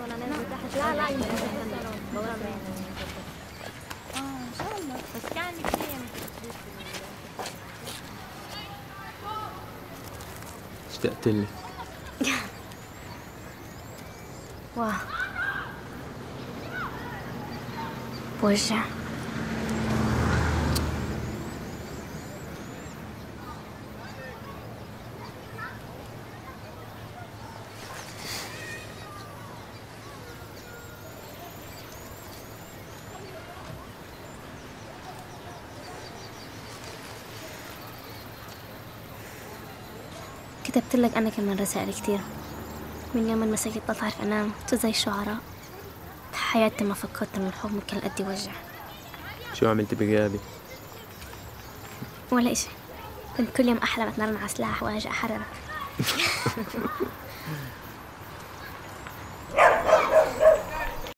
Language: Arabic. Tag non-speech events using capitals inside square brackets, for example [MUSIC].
وأنا نازل تحت لا لا يمكن بقول ان شاء الله بس كان كثير اشتقت لك واه بوجع كتبت لك أنا كمان رسائل كتير. من يوم ما مسكت بطلع أنام زي الشعراء. حياتي ما فكرت من الحب ممكن قد يوجع. شو عملت بغيابي ولا إشي. كنت كل يوم أحلم أتمرن على سلاح وأجي أحررك. [LAUGHS]